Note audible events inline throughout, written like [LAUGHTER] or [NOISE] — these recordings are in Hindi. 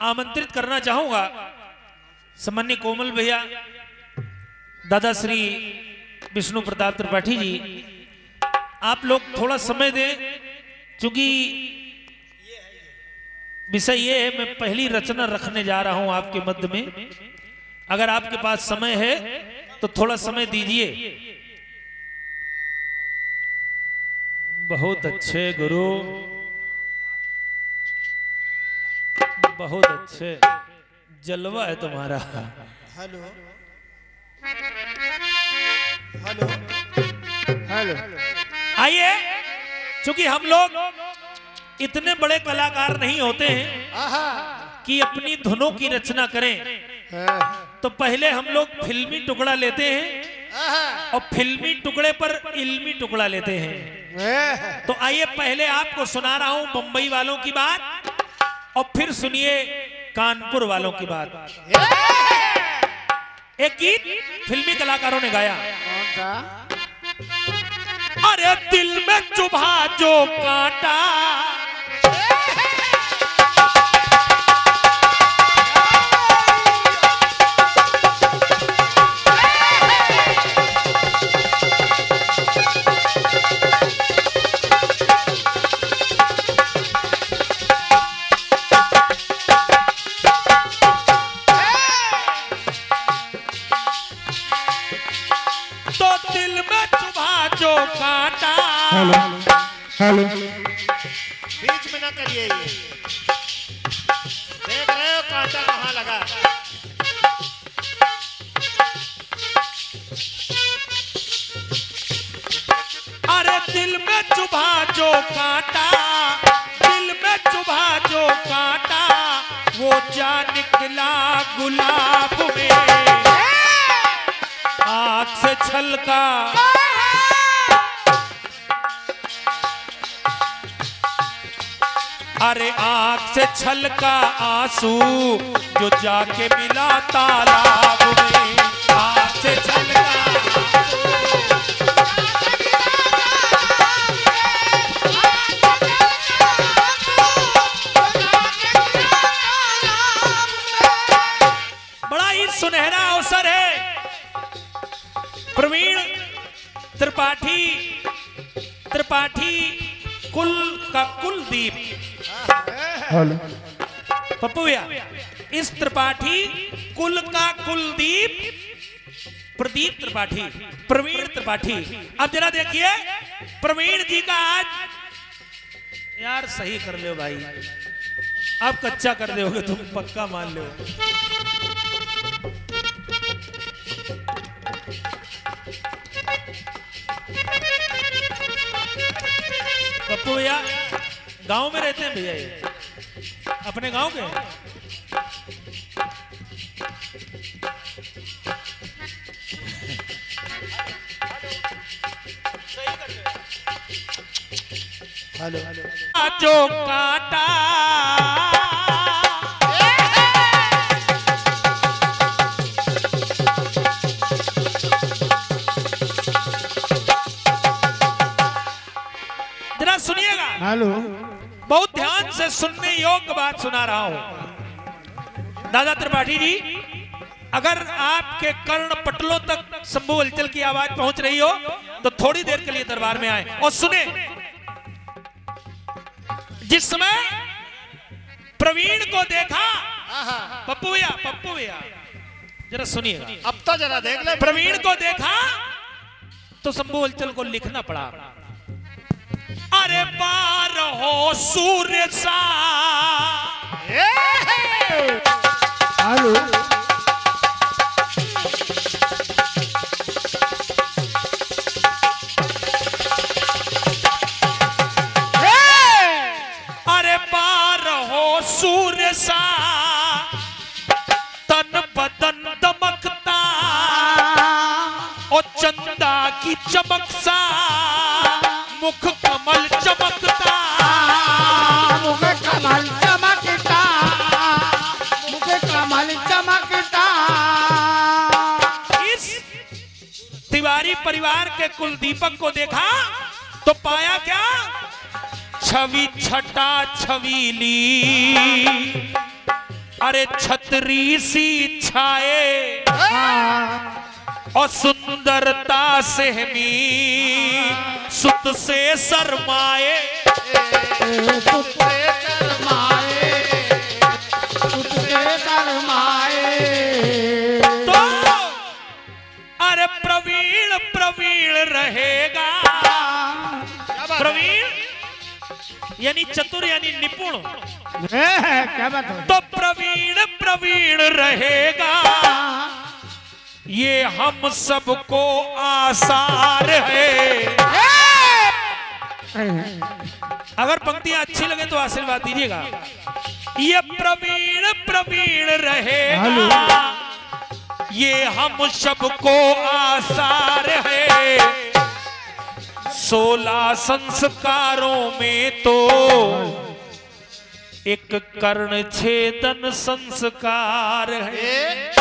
आमंत्रित करना चाहूँगा। सामान्य कोमल भैया, दादा श्री विष्णु प्रताप त्रिपाठी जी, आप लोग थोड़ा समय दें क्योंकि विषय ये है, मैं पहली रचना रखने जा रहा हूँ आपके मध्य में। अगर आपके पास समय है तो थोड़ा समय दीजिए। बहुत अच्छे गुरु। बहुत अच्छे जलवा है तुम्हारा। हेलो। हेलो। हेलो। आइए क्योंकि हम लोग इतने बड़े कलाकार नहीं होते हैं आहा। कि अपनी धुनों की रचना करें तो पहले हम लोग फिल्मी टुकड़ा लेते हैं और फिल्मी टुकड़े पर इल्मी टुकड़ा लेते हैं। तो आइए पहले आपको सुना रहा हूँ मुंबई वालों की बात। और फिर सुनिए कानपुर वालों की बात। एक गीत फिल्मी कलाकारों ने गाया। अरे दिल में चुभा जो कांटा। छलका अरे आँख से छलका आँसू जो जाके मिला तालाब में। आँख से छलका बड़ा कुल का कुलदीप हेलो। पप्पू भैया इस त्रिपाठी कुल का कुलदीप प्रदीप त्रिपाठी प्रवीण त्रिपाठी। अब जरा देखिए प्रवीण जी का आज यार सही कर लो भाई। अब कच्चा कर दोगे तुम पक्का मान लो पप्पू भैया गाँव में रहते हैं भैया ये? अपने गाँव के हेलो हेलो। जो काटा। हेलो बहुत ध्यान से सुनने योग्य बात सुना रहा हूँ। दादा त्रिपाठी जी अगर आपके कर्ण पटलों तक शंभू हलचल की आवाज़ पहुँच रही हो तो थोड़ी देर के लिए दरबार में आए और सुने। जिस समय प्रवीण को देखा पप्पू भैया पप्पू भैया जरा सुनिए अब तो जरा देख ले। प्रवीण को देखा तो शंभु हलचल को लिखना पड़ा। पार हो हेलो पार हो सूर्य सा। चंदा की चमक सा। मुख परिवार के कुलदीपक को देखा तो पाया क्या? छवि छटा छवीली अरे छतरी सी छाए। और सुंदरता से हमी सुत से शर्माए। सुते शर्माए प्रवीण प्रवीण रहेगा। प्रवीण यानी चतुर यानी निपुण। क्या बात हो तो प्रवीण प्रवीण रहेगा। ये हम सबको आसार है। अगर पंक्तियाँ अच्छी लगे तो आशीर्वाद दीजिएगा। ये प्रवीण प्रवीण रहेगा। ये हम सबको आसार है। सोलह संस्कारों में तो एक कर्ण छेदन संस्कार है।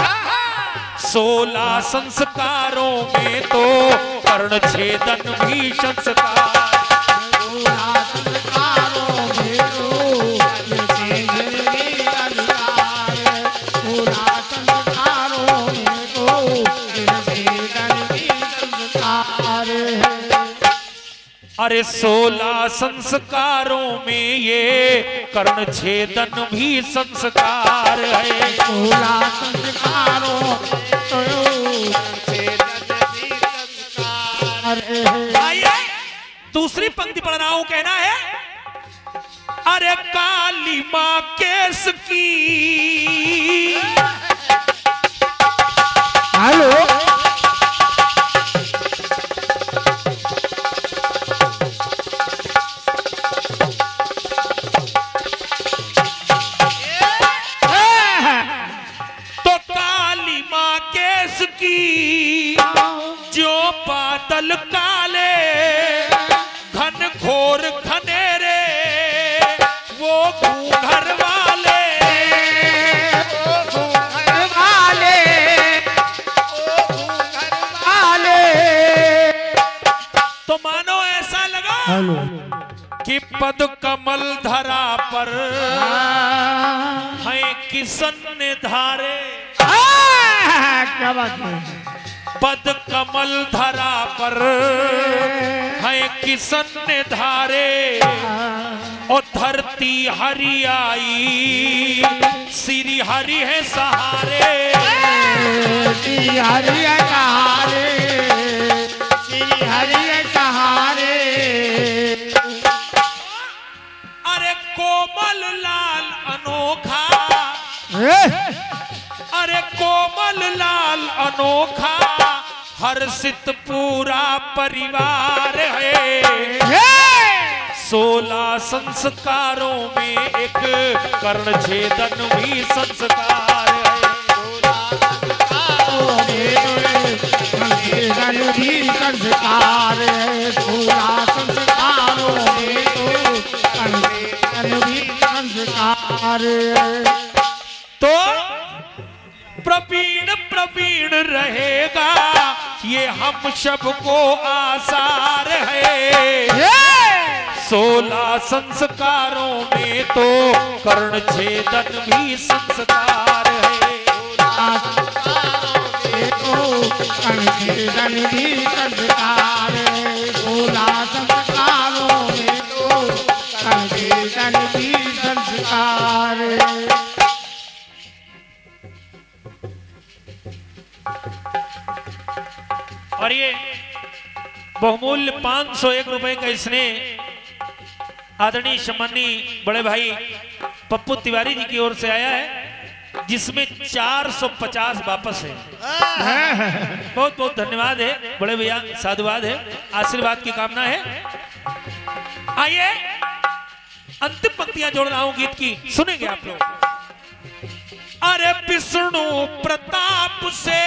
सोलह संस्कारों में तो कर्ण छेदन भी संस्कार अरे सोलह संस्कारों में ये कर्ण छेदन भी संस्कार है। आइए दूसरी पंक्ति पढ़ रहा हूँ कहना है अरे काली माँ केस की कमल धरा पर। है किसन ने धारे। क्या बात है। पद कमल धरा पर। है किसन ने धारे। और धरती हरियाई श्री हरि है सहारे। श्री हरि कहारे श्री हरि कहारे कोमल लाल अनोखा। अरे कोमल लाल अनोखा। हर्षित पूरा परिवार है। सोलह संस्कारों में एक कर्ण छेदन भी संस्कार है। भी संस्कार पूरा संस्कार तो प्रवीण प्रवीण रहेगा, ये हम सबको आसार है। सोलह संस्कारों में तो कर्ण छेदन भी संस्कार है। संकीर्तन भी संस्कार भोला और ये बहुमूल्य पाँच सौ एक रुपए का इसने आदरणीय सम्मानी बड़े भाई पप्पू तिवारी जी की ओर से आया है, जिसमें 450 वापस है। बहुत बहुत धन्यवाद है, बड़े भैया, साधुवाद है, आशीर्वाद की कामना है। आइए, अंतिम पंक्तियाँ जोड़ रहा हूँ गीत की, सुनेंगे आप लोग। अरे विष्णु प्रताप से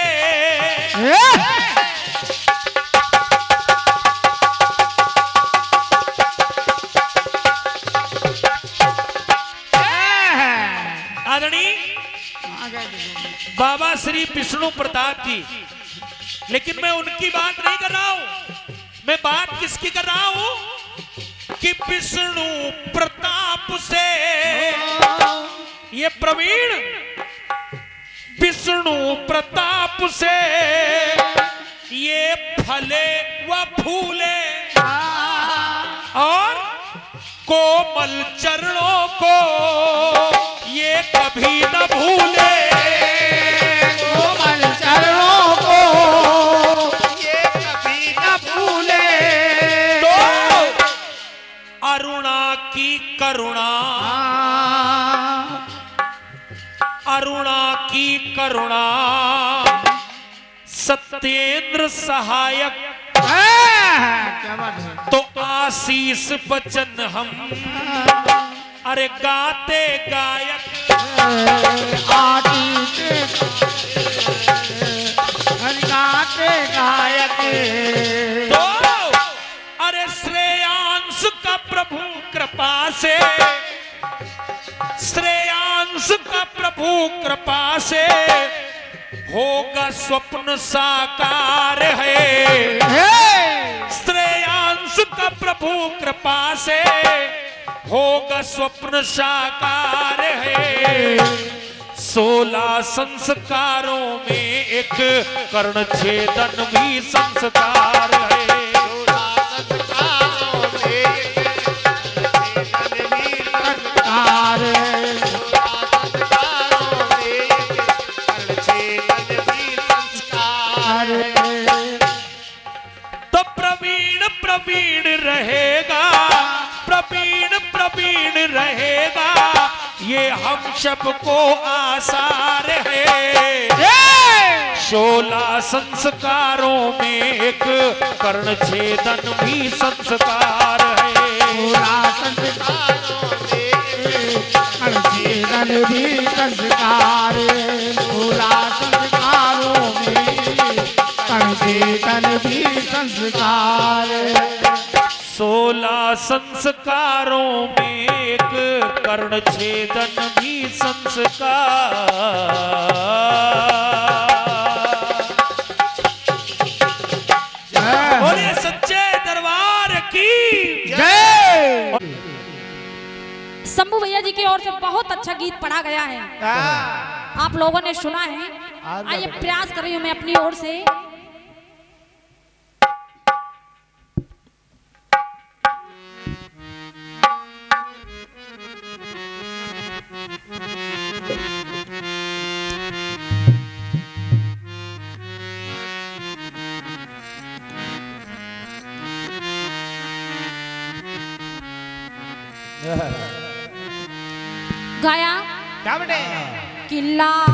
श्री विष्णु प्रताप जी। लेकिन मैं उनकी बात नहीं कर रहा हूँ। मैं बात किसकी कर रहा हूँ? कि विष्णु प्रताप से। ये प्रवीण विष्णु प्रताप से। ये फले व फूले। और कोमल चरणों को ये कभी न भूले। करुणा। सत्येंद्र सहायक। तो आशीष बचन हम। अरे गाते गायक हर गाते गायक। तो अरे श्रेयांश का प्रभु कृपा से। श्रेयांश का प्रभु कृपा से होगा स्वप्न साकार है! श्रेयांश का प्रभु कृपा से होगा स्वप्न साकार है। सोलह संस्कारों में एक कर्ण छेदन भी संस्कार है। सबको आसार है। सोलह संस्कारों में एक कर्ण छेदन भी संस्कार है। पूरा संस्कार जीवन भी संस्कार पूरा संस्कारों में जीवन भी संस्कार सोलह संस्कारों में कर्ण छेदन भी संस्कार। बोले सच्चे दरबार की जय। शंभू भैया जी की ओर से बहुत अच्छा गीत पढ़ा गया है। आप लोगों ने सुना है। आइए प्रयास कर रही हूँ मैं अपनी ओर से। किला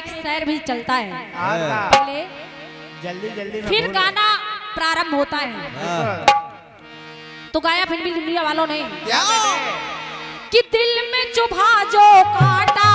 एक शहर भी चलता है। पहले जल्दी जल्दी फिर गाना प्रारंभ होता है। तो गाया फिर भी दुनिया वालों ने। कि दिल में चुभा जो काटा।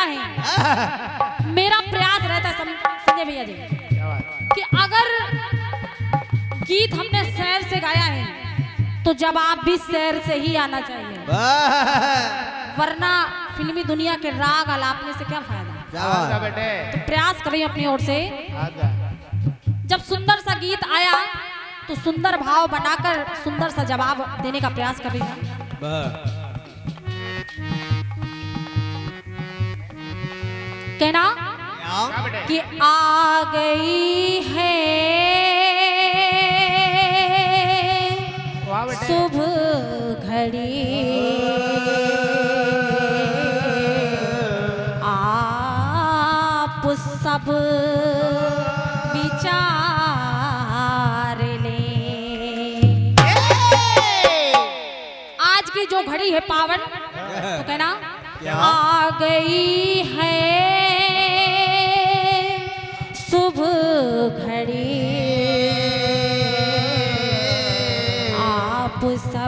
रहता है। मेरा प्रयास रहता है संजय भैया जी कि अगर गीत हमने शहर से गाया है तो जब आप भी शहर से ही आना चाहिए। वरना फिल्मी दुनिया के राग अलापने से क्या फ़ायदा? बेटे। तो प्रयास करें अपनी ओर से। जब सुंदर सा गीत आया तो सुंदर भाव बनाकर सुंदर सा जवाब देने का प्रयास करेगा कहना कि आ गई है। सुबह घड़ी। आप सब विचार ले आज की जो घड़ी है पावन तो कहना आ गई है।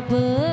Baba.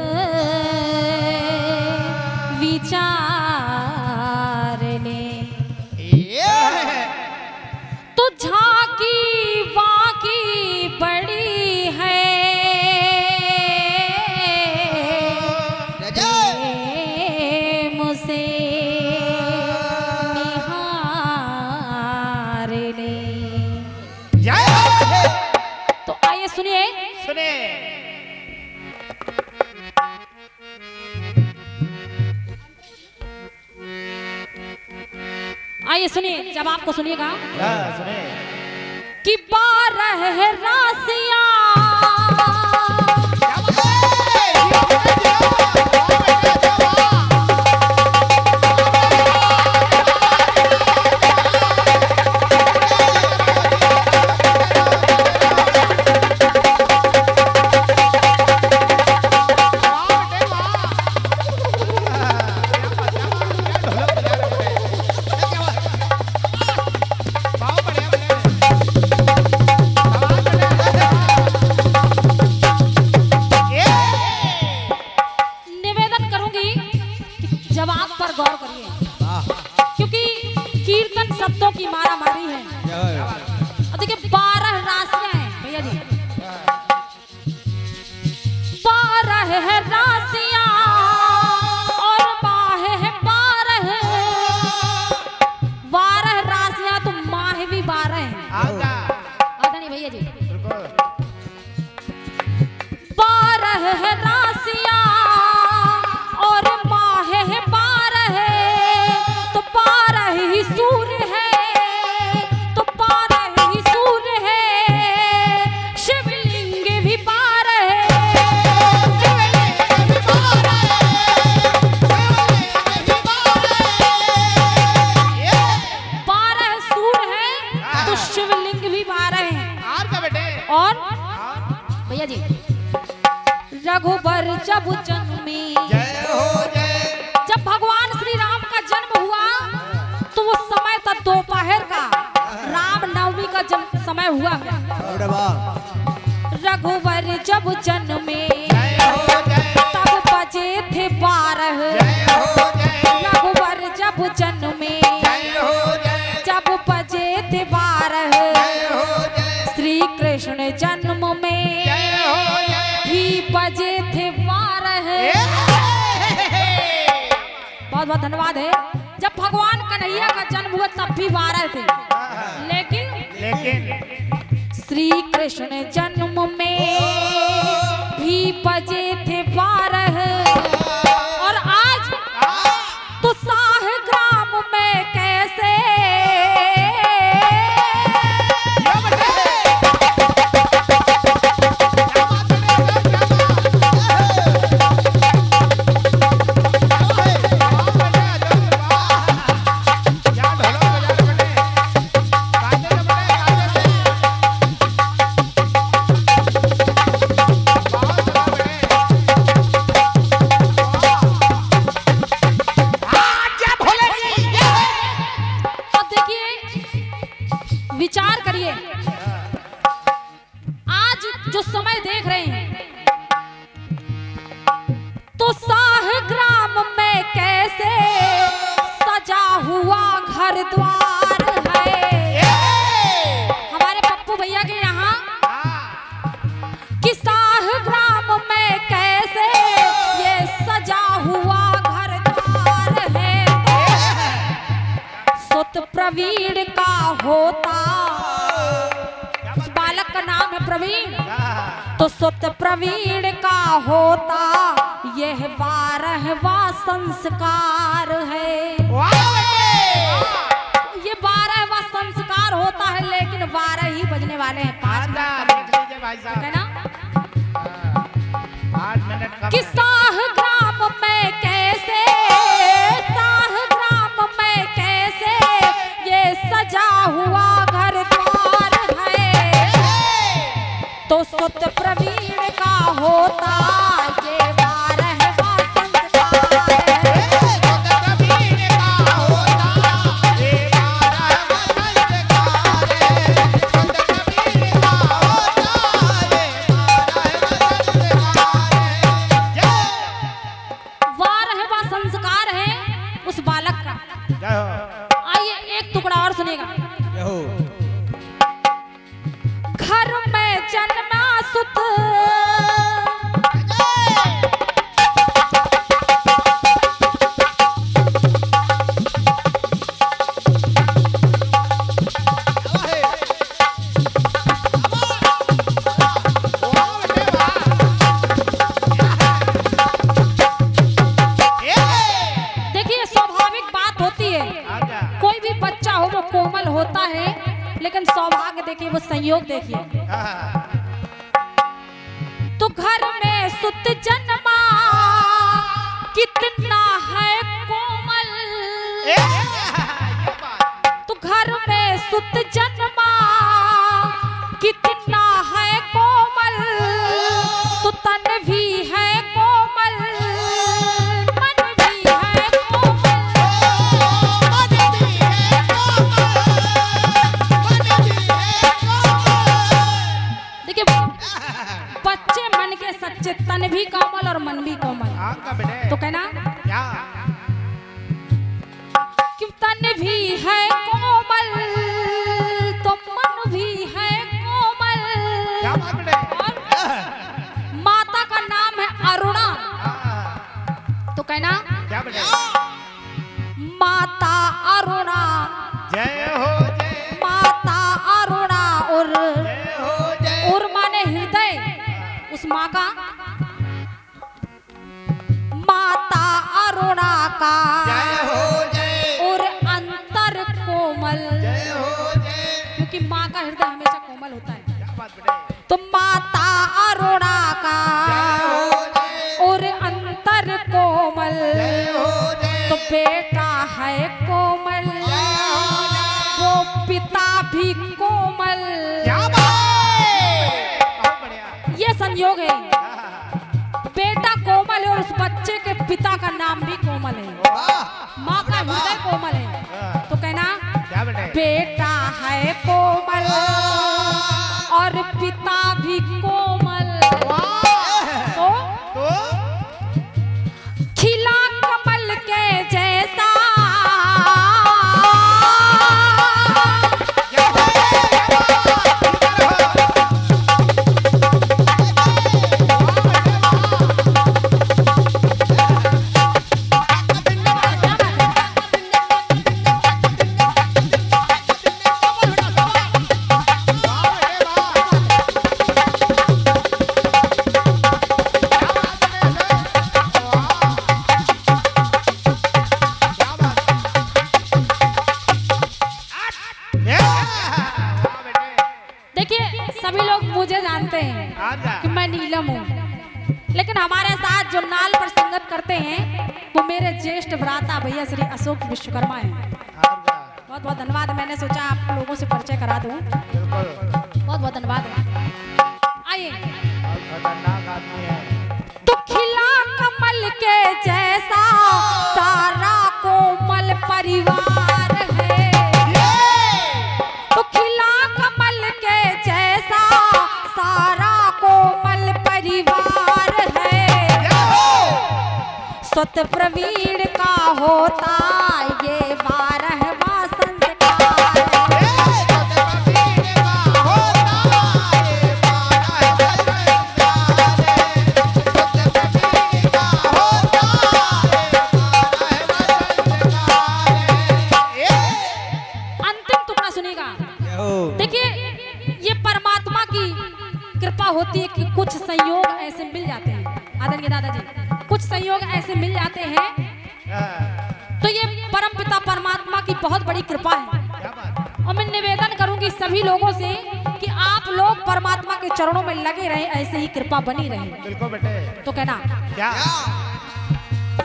सुनिए जब आपको सुनिएगा। हाँ, सुनिए। આવતા ભૈયા जी बहुत धन्यवाद है। जब भगवान कन्हैया का जन्म हुआ तब भी बारह थे। लेकिन लेकिन श्री कृष्ण जन्म में भी बजे संयोग देखिए। [LAUGHS] तो घर में सुत जन ಬಿಡಿ pitado. आइए। खतरनाक आदमी है। तो खिला कमल के जैसा सारा कोमल परिवार है। तो खिला कमल के जैसा सारा कोमल परिवार है। सत प्रवीण का होता कि आप लोग परमात्मा के चरणों में लगे रहे ऐसे ही कृपा बनी रहे। बिल्कुल बेटे। तो कहना क्या?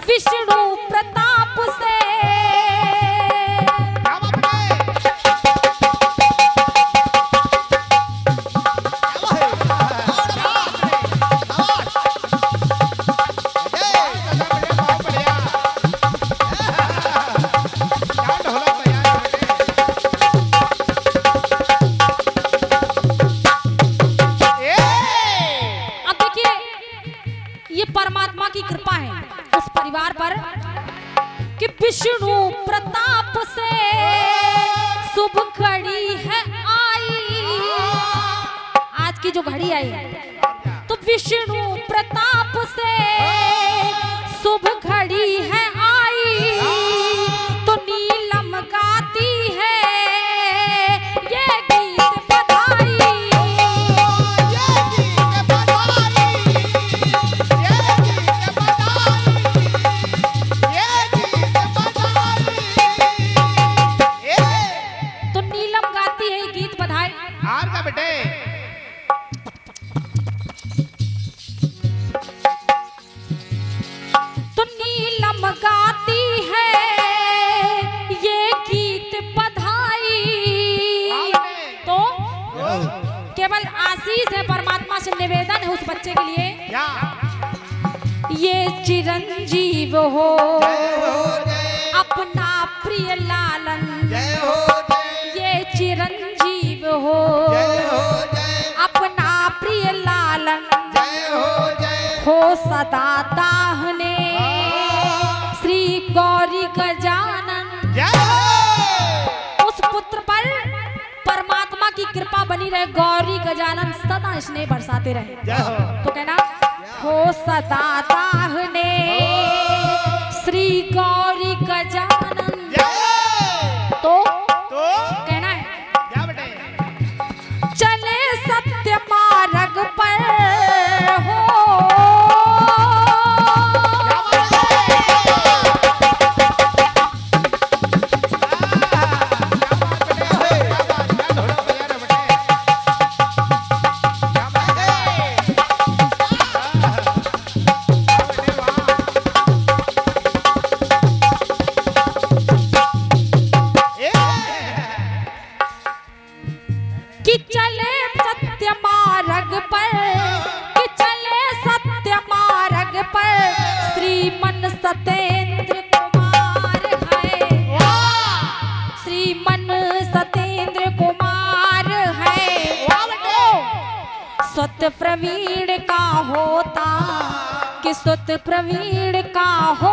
विष्णु प्रताप से इसने बरसाते रहे। तो कहना हो सदा श्री कौ सुत प्रवीण का हो